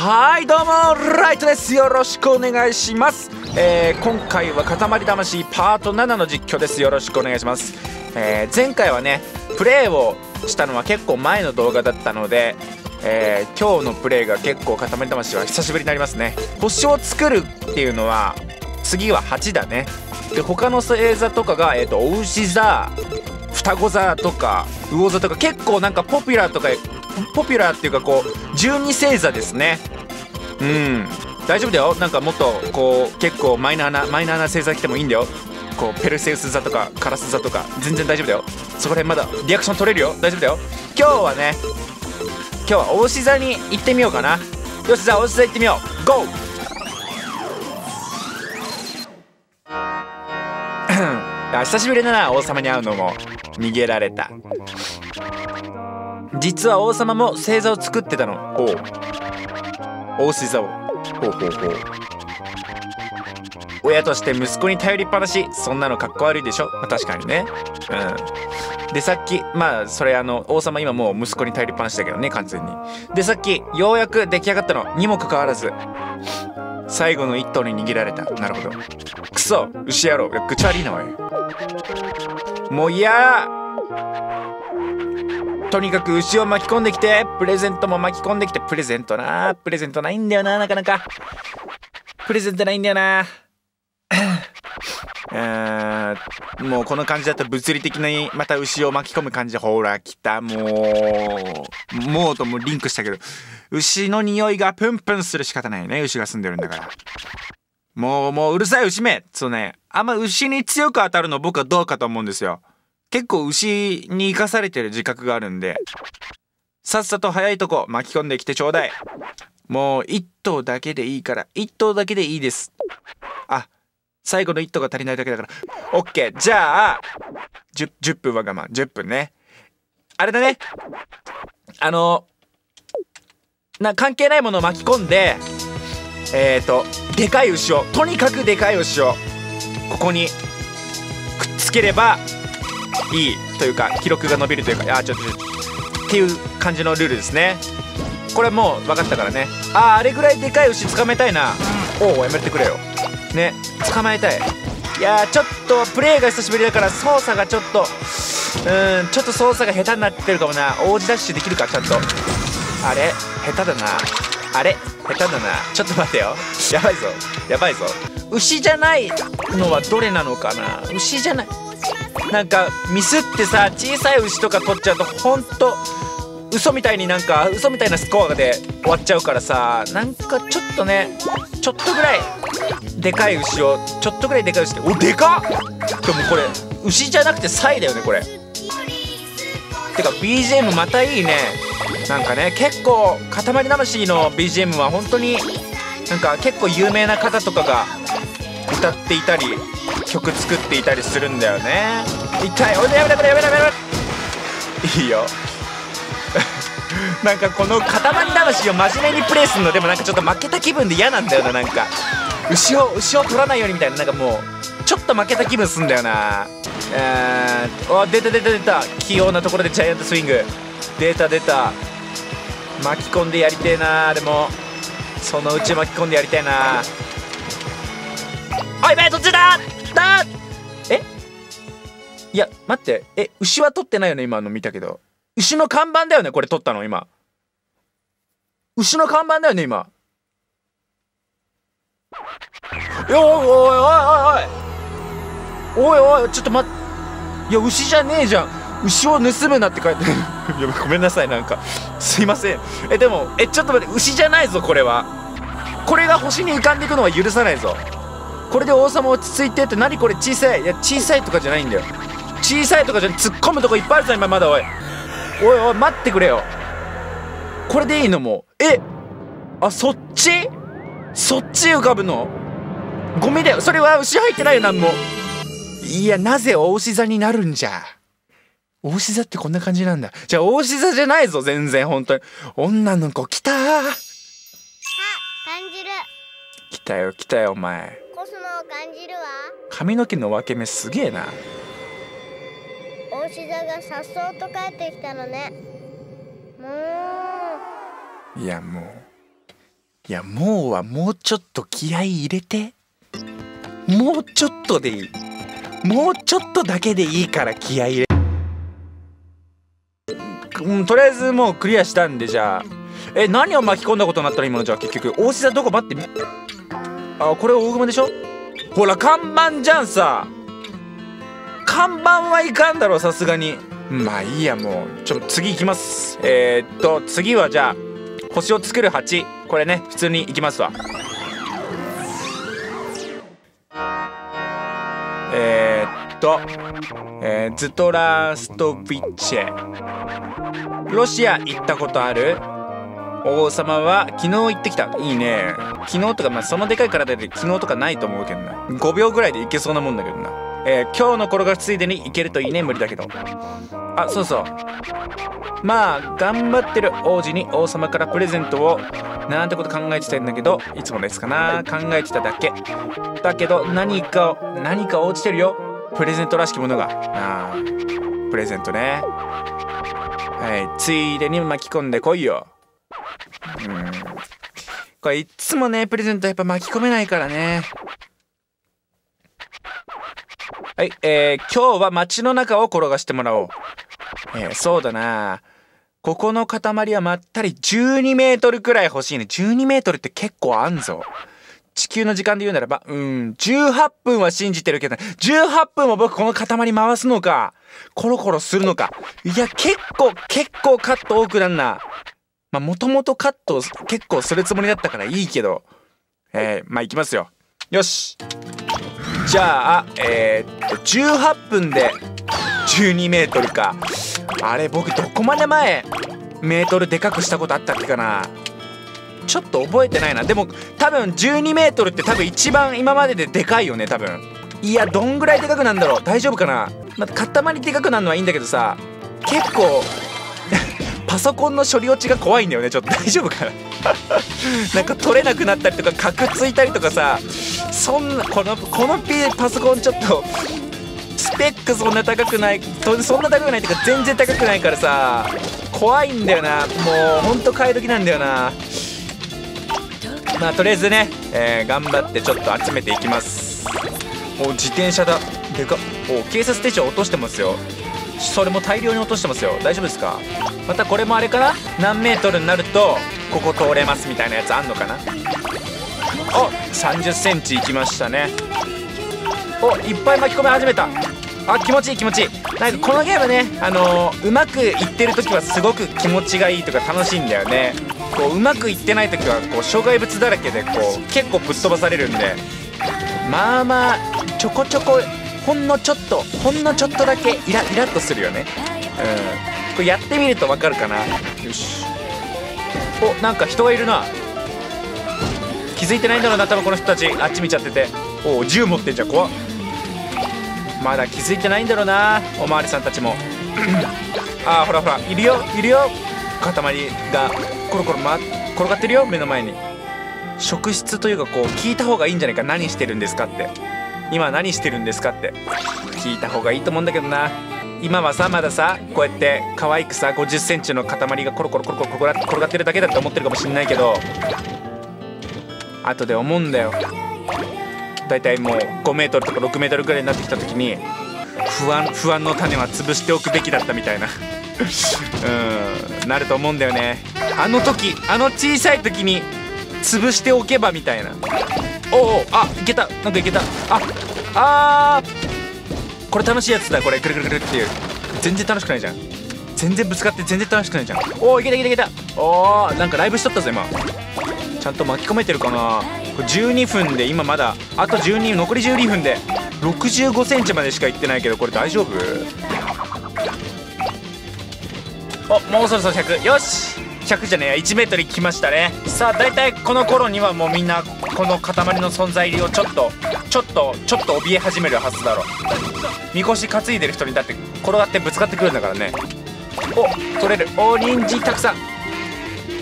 はいどうもライトです。よろしくお願いします、えー今回は塊魂パート7の実況です。よろしくお願いします、えー前回はねプレイをしたのは結構前の動画だったのでえー今日のプレイが結構塊魂は久しぶりになりますね。星を作るっていうのは次は8だね。で他の星座とかが、えー、とお牛座双子座とか魚座とか結構なんかポピュラーとかポピュラーっていうかこう12星座ですね。うん。大丈夫だよ。なんかもっとこう結構マイナーなマイナーな星座来てもいいんだよ。こうペルセウス座とかカラス座とか。全然大丈夫だよ。そこら辺まだリアクション取れるよ。大丈夫だよ。今日はね今日は大牛座に行ってみようかな。よしじゃあ大牛座行ってみよう。GO! あ久しぶりだな。王様に会うのも。逃げられた。実は王様も星座を作ってたの。おう。大牛座を。ほうほうほう。親として息子に頼りっぱなし。そんなのかっこ悪いでしょ、まあ、確かにね。うん。でさっきまあそれあの王様今もう息子に頼りっぱなしだけどね完全に。でさっきようやく出来上がったの。にもかかわらず。最後の一頭に逃げられた。なるほど。クソ牛野郎。いやぐちゃ悪いなおい。もう嫌とにかく牛を巻き込んできてプレゼントも巻き込んできてプレゼントな。プレゼントないんだよななかなか。プレゼントないんだよな。うーんもうこの感じだと物理的にまた牛を巻き込む感じ。ほら来た。もうもうともリンクしたけど。牛の匂いがプンプンする仕方ないよね牛が住んでるんだから。もうもううるさい牛め。そうね。あんま牛に強く当たるの僕はどうかと思うんですよ。結構牛に生かされてる自覚があるんでさっさと早いとこ巻き込んできてちょうだい。もう一頭だけでいいから一頭だけでいいです。あ最後の一頭が足りないだけだから。オッケー。じゃあ 10, 10分は我慢10分ね。あれだね。あのな関係ないものを巻き込んでえっ、ー、とでかい牛をとにかくでかい牛をここにくっつければいいというか記録が伸びるというかあちょっとっていう感じのルールですね。これもう分かったからね。あーあれぐらいでかい牛つかめたいな。おおやめてくれよ。ね捕まえたい。いやーちょっとプレイが久しぶりだから操作がちょっとうーんちょっと操作が下手になってるかもな。王子ダッシュできるかちゃんと。あれ下手だな。あれ下手だな。ちょっと待ってよ。やばいぞ。やばいぞ。牛じゃないのはどれなのかな。牛じゃないなんかミスってさ小さい牛とか取っちゃうとほんと嘘みたいになんか嘘みたいなスコアで終わっちゃうからさなんかちょっとねちょっとぐらいでかい牛をちょっとぐらいでかい牛っておでかっ！でもこれ牛じゃなくてサイだよねこれ。てか BGM またいいね。なんかね結構塊魂の BGM は本当になんか結構有名な方とかが歌っていたり曲作っていたりするんだよね。痛い。おいやめろやめろやめろやめろ。いいよ。なんかこの塊魂を真面目にプレイするのでもなんかちょっと負けた気分で嫌なんだよななんか。牛を牛を取らないようにみたいななんかもうちょっと負けた気分すんだよな。えー、お出た出た出た。器用なところでジャイアントスイング。出た出た。巻き込んでやりてえなでも。そのうち巻き込んでやりたいな。おいべどっちだだえ？いや待って。え牛は取ってないよね今の見たけど。牛の看板だよねこれ取ったの今。牛の看板だよね今。おいおいおいおいおい。おいおいちょっと待って。いや牛じゃねえじゃん。牛を盗むなって書いて いやごめんなさいなんか。すいません。えでもえちょっと待って。牛じゃないぞこれは。これが星に浮かんでいくのは許さないぞ。これで王様落ち着いてって何これ小さい？いや小さいとかじゃないんだよ。小さいとかじゃ突っ込むとこいっぱいあるぞ今まだおい。おいおい待ってくれよ。これでいいのもう？え？あそっち？そっち浮かぶの？ゴミだよ。それは牛入ってないよなんも。いやなぜ大牛座になるんじゃ？大牛座ってこんな感じなんだ。じゃあ大牛座じゃないぞ全然本当に。女の子来たあ感じる。来たよ来たよお前。コスモを感じるわ。髪の毛の分け目すげえな。大志座がさっそうと帰ってきたのね。もう。いやもう。いやもうはもうちょっと気合い入れて。もうちょっとでいい。もうちょっとだけでいいから気合い入れ。うんとりあえずもうクリアしたんでじゃあ。え何を巻き込んだことになったら今の？じゃあ結局。大志座どこ待ってあこれ大熊でしょ？ほら看板じゃんさ。看板はいかんだろさすがに。まあいいやもう。ちょ次行きます。えー、っと次はじゃあ星を作る鉢これね普通に行きますわ。えー、っと、えー、ズトラストビッチェロシア行ったことある？王様は昨日行ってきた。いいね。昨日とかまあそのでかい体で昨日とかないと思うけどな。5秒ぐらいで行けそうなもんだけどな。えー、今日の転がしついでに行けるといいね。無理だけど。あそうそう。まあ頑張ってる王子に王様からプレゼントをなんてこと考えてたんだけどいつもですかな。考えてただけ。だけど何か何か落ちてるよ。プレゼントらしきものが。あプレゼントね。はいついでに巻き込んでこいよ。これいっつもねプレゼントやっぱ巻き込めないからね。はいえー、今日は街の中を転がしてもらおう。えー、そうだな。ここの塊はまったり12メートルくらい欲しいね。12メートルって結構あんぞ。地球の時間で言うならばうん18分は信じてるけど18分も僕この塊回すのかコロコロするのか。いや結構結構カット多くなんな。まあもともとカット結構するつもりだったからいいけど。えー、まあいきますよ。よし。じゃあえー、っと18分で12メートルか。あれ僕どこまで前メートルでかくしたことあったっけかな。ちょっと覚えてないな。でも多分12メートルって多分一番今までででかいよね多分。いやどんぐらいでかくなんだろう。大丈夫かな、まあ、塊でかくなるのはいいんだけどさ。結構パソコンの処理落ちが怖いんだよね。ちょっと 大丈夫かな？なんか取れなくなったりとかカクついたりとかさそんなこのこのパソコンちょっとスペックそんな高くないそんな高くないっていうか全然高くないからさ怖いんだよな。もうほんと買い時なんだよな。まあとりあえずね、えー、頑張ってちょっと集めていきます。お自転車だ。でかお警察手帳落としてますよ。それも大量に落としてますよ。大丈夫ですか？またこれもあれかな？何メートルになるとここ通れますみたいなやつあんのかな？お3 0センチいきましたね。おいっぱい巻き込み始めた。あ気持ちいい気持ちいい。なんかこのゲームねあのー、うまくいってる時はすごく気持ちがいいとか楽しいんだよね。こううまくいってない時はこう障害物だらけでこう結構ぶっ飛ばされるんで。まあまあちょこちょこほんのちょっとほんのちょっとだけイライラッとするよね。うん。これやってみると分かるかな？よし。おなんか人がいるな。気づいてないんだろうな多分この人たち。あっち見ちゃってて。おお銃持ってんじゃん怖っ。まだ気づいてないんだろうなおまわりさんたちも。ああほらほらいるよいるよ。塊がコロコロ、ま、転がってるよ目の前に。職質というかこう聞いた方がいいんじゃないか。何してるんですかって。今何してるんですかって。聞いた方がいいと思うんだけどな。今はさまださこうやって可愛くさ5 0センチの塊がコロコロコロコロ転がってるだけだって思ってるかもしんないけど。後で思うんだよ。大体もう5メートルとか6メートルぐらいになってきた時に不安不安の種は潰しておくべきだったみたいな。うん。なると思うんだよね。あの時あの小さい時に潰しておけばみたいな。おおあいけた。なんかいけた。ああー。これ楽しいやつだこれ。くるくるくるっていう。全然楽しくないじゃん。全然ぶつかって全然楽しくないじゃん。おおいけたいけたいけた。おおなんかライブしとったぞ今。ちゃんと巻き込めてるかな。これ12分で今まだあと12残り12分で6 5センチまでしか行ってないけどこれ大丈夫？おもうそろそろ100よし。100じゃねえや 1m 来ましたね。さあ大体この頃にはもうみんなこの塊の存在をちょっとちょっとちょっと怯え始めるはずだろ。みこし担いでる人にだって転がってぶつかってくるんだからね。お取れる。お人参たくさん。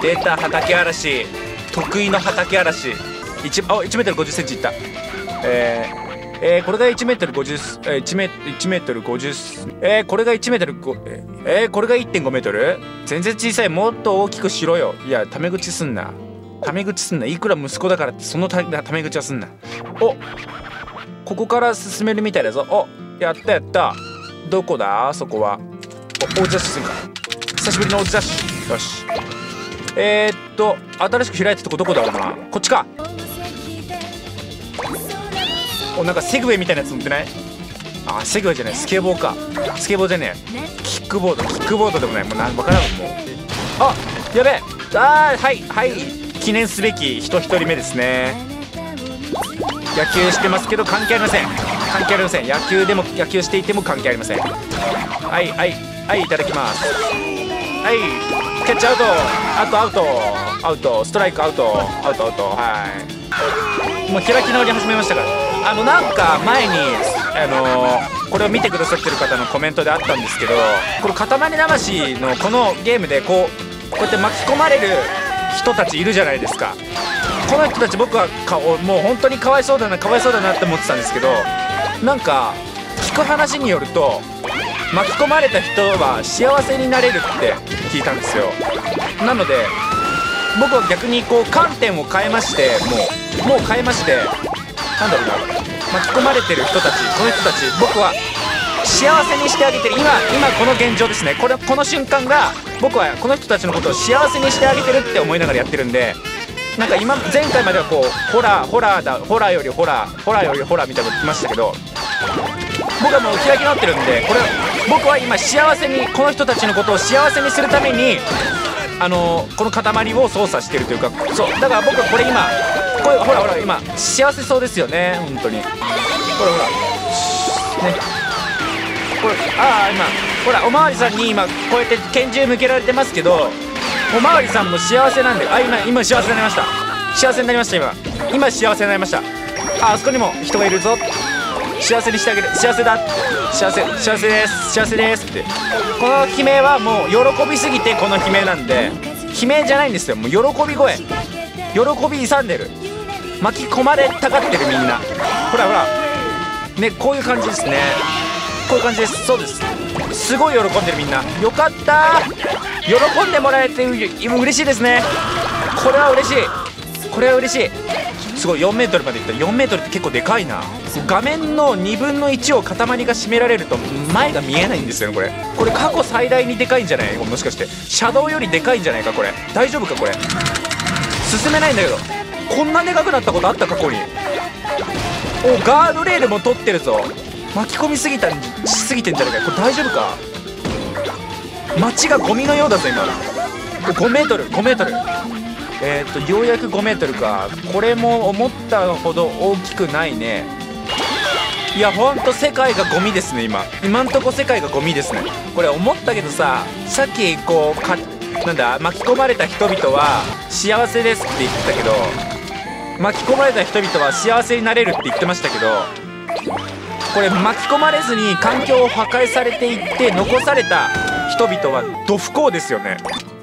出た畑嵐。得意の畑嵐。1, あ1 m 5 0ンチいった。えーえー、これが1メートル50、えー、1メ1メートル50、えー、これが1メートル5、えー、これが1.5メートル？全然小さい、もっと大きくしろよ。いや、タメ口すんな。タメ口すんな。いくら息子だからってそのタタメ口はすんな。おここから進めるみたいだぞ。おやったやった。どこだ？そこは。おおジャッシュするか。久しぶりのおジャッシュよし。えー、っと新しく開いたとこどこだろうな？こっちか。おなんかセグウェイみたいなやつ乗ってない？あセグウェイじゃない。スケボーか。スケボーじゃねえキックボード。キックボードでもない。もうなん分からんもうあやべえ。あーはいはい。記念すべき人一人目ですね。野球してますけど関係ありません。関係ありません。野球でも野球していても関係ありません。はいはいはいいただきます。はい。キャッチアウト。アウトアウト。アウト。ストライクアウト。アウトアウト。はい。もう開き直り始めましたから。あのなんか前にあのこれを見てくださってる方のコメントであったんですけどこの塊魂のこのゲームでこうこうやって巻き込まれる人たちいるじゃないですか。この人たち僕はかもう本当にかわいそうだなかわいそうだなって思ってたんですけどなんか聞く話によると巻き込まれた人は幸せになれるって聞いたんですよ。なので僕は逆にこう観点を変えましてもうもう変えましてなんだろうな。巻き込まれてる人たちこの人たち僕は幸せにしてあげてる。今今この現状ですね。これこの瞬間が僕はこの人たちのことを幸せにしてあげてるって思いながらやってるんでなんか今前回まではこうホラーホラーだホラーよりホラーホラーよりホラーみたいなこと言ってましたけど僕はもう開き直ってるんでこれ僕は今幸せにこの人たちのことを幸せにするためにあのこの塊を操作してるというかそうだから僕はこれ今これほらほら今幸せそうですよね本当に。ほらほら。ね。これああ今ほらおまわりさんに今こうやって拳銃向けられてますけどおまわりさんも幸せなんであ今今幸せになりました。幸せになりました今。今幸せになりました。ああそこにも人がいるぞ。幸せにしてあげる。幸せだ。幸せ幸せです。幸せです。って。この悲鳴はもう喜びすぎてこの悲鳴なんで。悲鳴じゃないんですよ。もう喜び声。喜び勇んでる。巻き込まれたがってるみんな。ほらほら。ねこういう感じですね。こういう感じです。そうです。すごい喜んでるみんな。よかった。喜んでもらえてう嬉しいですね。これは嬉しい。これは嬉しい。すごい。4m までいった。4m って結構でかいな。画面の2分の1を塊が占められると前が見えないんですよねこれ。これ過去最大にでかいんじゃない？もしかして。車道よりでかいんじゃないかこれ。大丈夫かこれ？進めないんだけど。こんなでかくなったことあった過去に？おガードレールも取ってるぞ。巻き込みすぎたしすぎてんじゃないか。これ大丈夫か？街がゴミのようだぞ今。5m5m えー、っとようやく 5m か。これも思ったほど大きくないね。いやほんと世界がゴミですね今。今んとこ世界がゴミですね。これ思ったけどささっきこうかなんだ巻き込まれた人々は幸せですって言ってたけど巻き込まれた人々は幸せになれるって言ってましたけどこれ巻き込まれずに環境を破壊されていって残された人々はど不幸ですよね。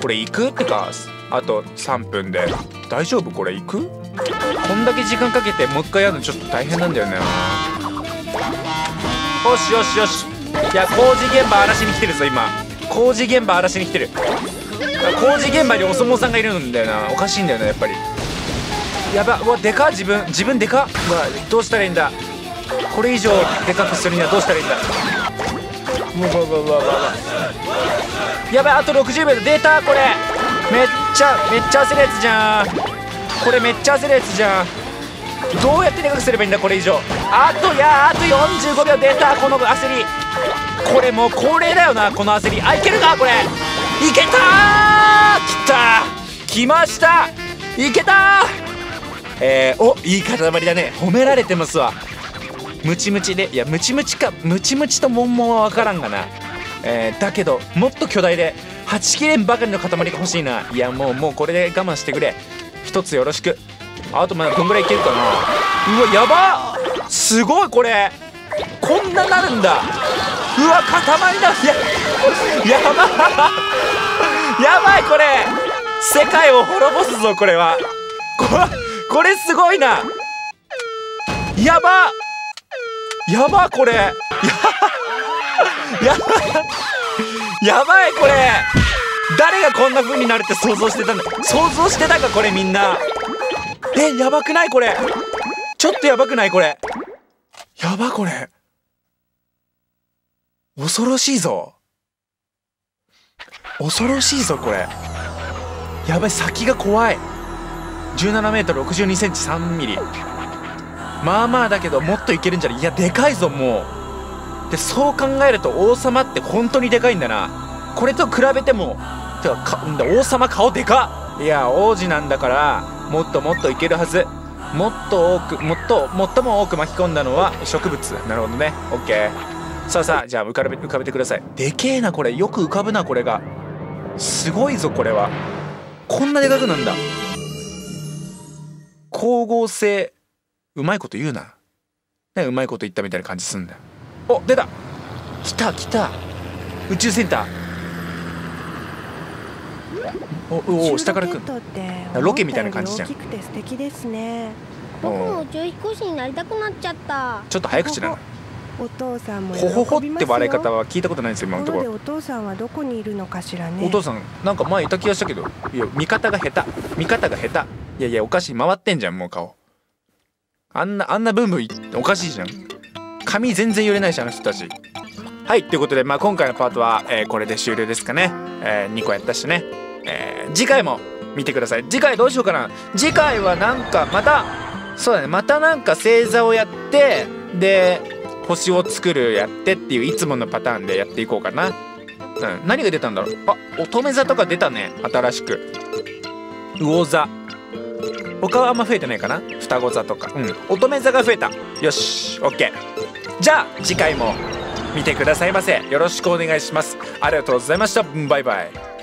これ行く？ってかあと3分で。大丈夫？これ行く？こんだけ時間かけてもう一回やるのちょっと大変なんだよね。よしよしよし。いや工事現場荒らしに来てるぞ今。工事現場荒らしに来てる。工事現場にお相撲さんがいるんだよな。おかしいんだよねやっぱり。やばうわでか自分自分でか？うわどうしたらいいんだ？これ以上でかくするにはどうしたらいいんだ？うわうわうわうわやばいあと60秒で出たこれ。めっちゃめっちゃ焦るやつじゃん。これめっちゃ焦るやつじゃん。どうやってでかくすればいいんだこれ以上？あとやあと45秒。出たこの焦り。これもう恒例だよなこの焦り。あいけるかこれ。いけたー！きた来ました！いけたえー、おいい塊だね。褒められてますわ。ムチムチでいやムチムチかムチムチとモンモンは分からんがな。えー、だけどもっと巨大ではち切れんばかりの塊が欲しいな。いやもうもうこれで我慢してくれ。一つよろしく。あとまだどんぐらいいけるかな。うわやばすごいこれ。こんななるんだ。うわ塊だ。いややばやばいこれ。世界を滅ぼすぞこれは。ここれすごいな。やば。やばこれ。や やば。いやばいこれ。誰がこんな風になるって想像してたんだ。想像してたかこれみんな。えやばくないこれ。ちょっとやばくないこれ。やばこれ。恐ろしいぞ。恐ろしいぞこれ。やばい先が怖い。17m62cm3 ミリ。まあまあだけどもっといけるんじゃない？いやでかいぞもう。でそう考えると王様って本当にでかいんだな。これと比べてもてかか王様顔でかいや王子なんだからもっともっといけるはず。もっと多くもっと最も多く巻き込んだのは植物。なるほどね。OK さあさあじゃあ浮か浮かべてください。でけえなこれ。よく浮かぶなこれが。すごいぞこれは。こんなでかくなんだ。光合成うまいこと言うな。ねうまいこと言ったみたいな感じすんだよ。お出た。来た来た。宇宙センター。おお下から来るロケみたいな感じじゃん。大きくて素敵ですね。僕も宇宙飛行士になりたくなっちゃった。ちょっと早口だな。お父さんもほほほって笑い方はは聞いたことないんですよ今のところ。お父さんはどこにいるのかしらね。お父さんなんか前いた気がしたけど。いや見方が下手。見方が下手いやいやおかしい。回ってんじゃんもう顔。あんなあんなブンブンおかしいじゃん。髪全然揺れないしあの人たち。はいということで、まあ、今回のパートは、えーこれで終了ですかね、えー2個やったしね、えー次回も見てください。次回どうしようかな。次回はなんかまたそうだねまたなんか星座をやってで星を作るやってっていういつものパターンでやっていこうかな。うん、何が出たんだろう。あ乙女座とか出たね新しく。魚座。他はあんま増えてないかな？双子座とか。うん。乙女座が増えた。よし。OK じゃあ次回も見てくださいませ。よろしくお願いします。ありがとうございました。バイバイ。